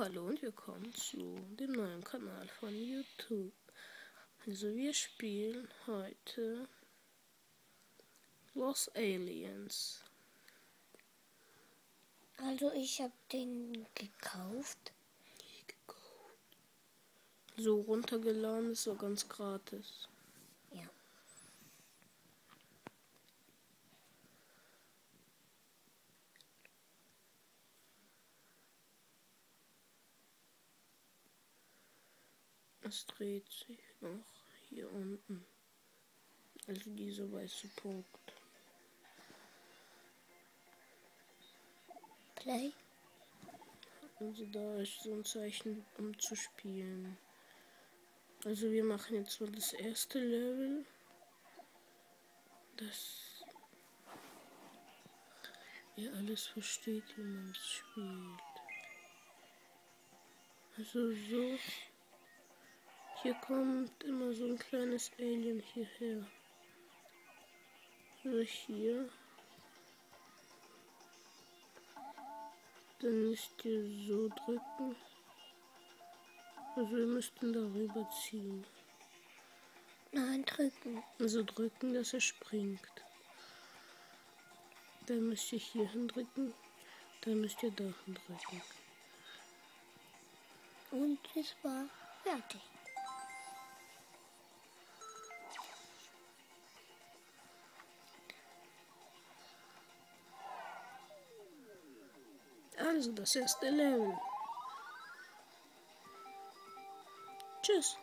Hallo und willkommen zu dem neuen Kanal von YouTube. Also wir spielen heute Los Aliens. Also ich habe den gekauft. So runtergeladen ist so ganz gratis. Es dreht sich noch hier unten. Also dieser weiße Punkt. Play. Also da ist so ein Zeichen, um zu spielen. Also wir machen jetzt mal das erste Level. Das ihr alles versteht, wie man es spielt. Also so. Hier kommt immer so ein kleines Alien hierher. Also hier. Dann müsst ihr so drücken. Also ihr müsst ihn darüber ziehen. Nein, drücken. Also drücken, dass er springt. Dann müsst ihr hier drücken. Dann müsst ihr da drücken. Und es war fertig. Also das erste Level. Ähm, tschüss.